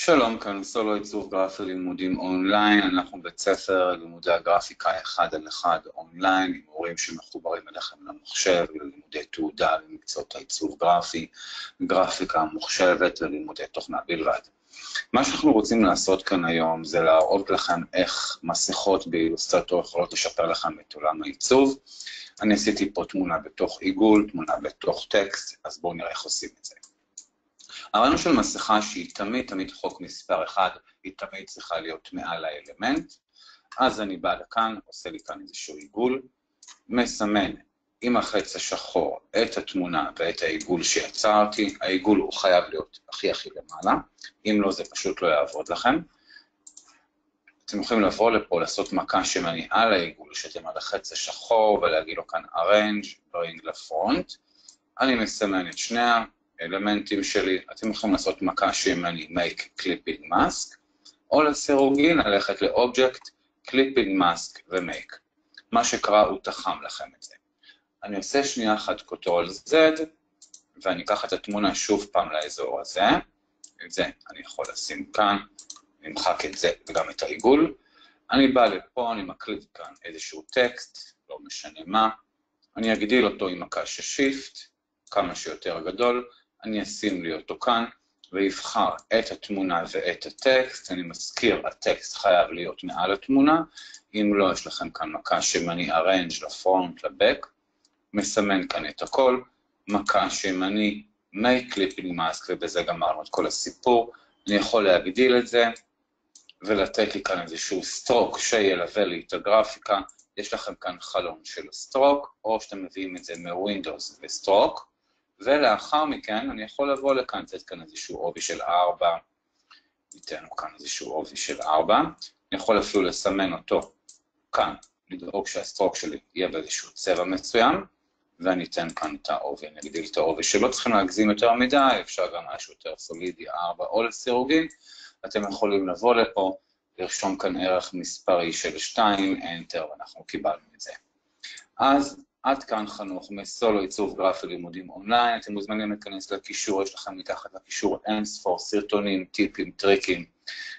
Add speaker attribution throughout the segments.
Speaker 1: שלום, כאן סולו עיצוב גרפי לימודים אונליין, אנחנו בית ספר לימודי הגרפיקה אחד על אחד אונליין, עם הורים שמחוברים אליכם למחשב, ללימודי תעודה למקצועות העיצוב גרפי, גרפיקה מוחשבת ולימודי תוכנה בלבד. מה שאנחנו רוצים לעשות כאן היום זה להראות לכם איך מסכות באילוסטרטור יכולות לשפר לכם את עולם העיצוב. אני עשיתי פה תמונה בתוך עיגול, תמונה בתוך טקסט, אז בואו נראה איך עושים את זה. הרעיון של מסכה שהיא תמיד תמיד חוק מספר אחד, היא תמיד צריכה להיות מעל האלמנט. אז אני בא לכאן, עושה לי כאן איזשהו עיגול, מסמן עם החץ השחור את התמונה ואת העיגול שיצרתי, העיגול הוא חייב להיות הכי הכי למעלה, אם לא זה פשוט לא יעבוד לכם. אתם יכולים לבוא לפה, לעשות מכה שמני על העיגול, שאתם על החץ השחור ולהגיד לו כאן arrange, bring לפרונט. אני מסמן את שני האלמנטים שלי, אתם יכולים לעשות מכה שימני make clipping mask, או לסירוגין ללכת ל-object, clipping mask ו-make. מה שקרה הוא תחם לכם את זה. אני עושה שנייה אחת קוטרול Z, ואני אקח את התמונה שוב פעם לאזור הזה, את זה אני יכול לשים כאן, נמחק את זה וגם את העיגול. אני בא לפה, אני מקליט כאן איזשהו טקסט, לא משנה מה, אני אגדיל אותו עם מקש shift, כמה שיותר גדול, אני אשים לי אותו כאן, ואבחר את התמונה ואת הטקסט, אני מזכיר, הטקסט חייב להיות מעל התמונה, אם לא, יש לכם כאן מקש ימני arrange ל front, ל back, מסמן כאן את הכל, מקש ימני make clipping mask, ובזה גמרנו את כל הסיפור, אני יכול להגדיל את זה, ולתת לי כאן איזשהו stroke שילווה לי את הגרפיקה, יש לכם כאן חלון של stroke, או שאתם מביאים את זה מ window ו stroke, ולאחר מכן אני יכול לבוא לכאן, לתת כאן איזשהו עובי של 4, ניתן לו כאן איזשהו עובי של 4, אני יכול אפילו לסמן אותו כאן, לדאוג שה stroke שלי יהיה באיזשהו צבע מסוים, ואני אתן כאן את העובי, אני אגדיל את העובי שלא צריכים להגזים יותר מדי, אפשר גם משהו יותר סולידי, 4 או לסירוגין, אתם יכולים לבוא לפה, לרשום כאן ערך מספרי של 2, Enter, ואנחנו קיבלנו את זה. אז עד כאן חנוך מסולו עיצוב גרפי לימודים אונליין, אתם מוזמנים להיכנס לקישור, יש לכם מתחת לקישור אין ספור סרטונים, טיפים, טריקים,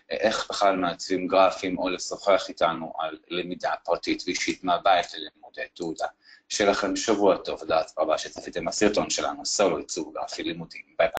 Speaker 1: איך בכלל מעצבים גרפיים או לשוחח איתנו על למידה פרטית ואישית מהבית ללימודי תעודה. שיהיה לכם שבוע טוב, תודה רבה שצפיתם בסרטון שלנו, סולו עיצוב גרפי לימודים. ביי ביי.